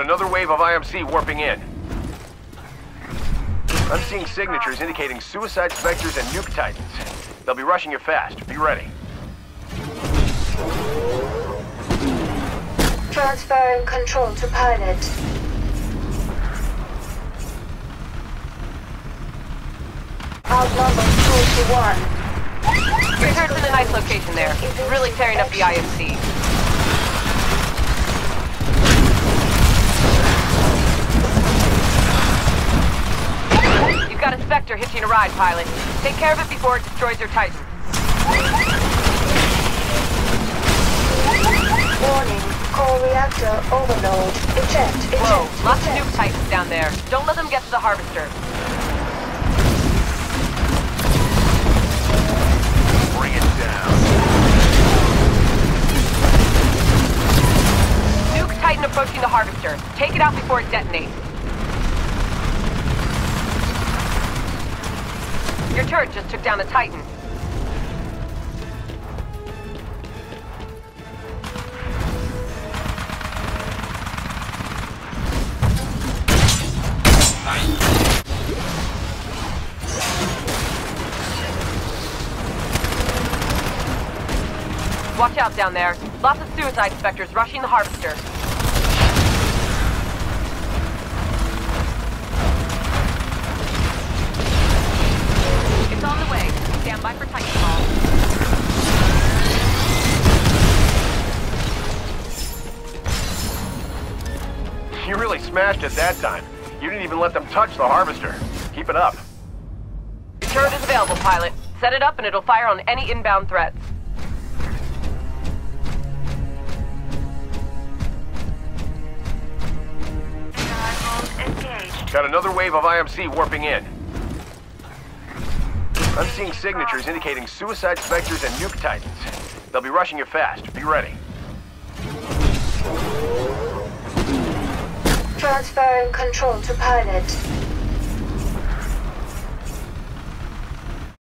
another wave of IMC warping in. I'm seeing signatures indicating suicide Spectres and nuke titans. They'll be rushing you fast. Be ready. Transferring control to pilot. Outnumbered two to one. Your turn's in a nice location there. Really tearing up the IMC. Got a Spectre hitching a ride, pilot. Take care of it before it destroys your Titan. Warning. Core reactor overload. Eject. Eject. Whoa, lots of eject. nuke Titans down there. Don't let them get to the Harvester. Bring it down. Nuke Titan approaching the Harvester. Take it out before it detonates. Turret just took down a Titan. Watch out down there. Lots of suicide Spectres rushing the Harvester. You really smashed it that time. You didn't even let them touch the harvester. Keep it up. Your turret is available, pilot. Set it up and it'll fire on any inbound threats. Got another wave of IMC warping in. I'm seeing signatures indicating suicide Spectres and nuke titans. They'll be rushing you fast. Be ready. Transferring control to pilot.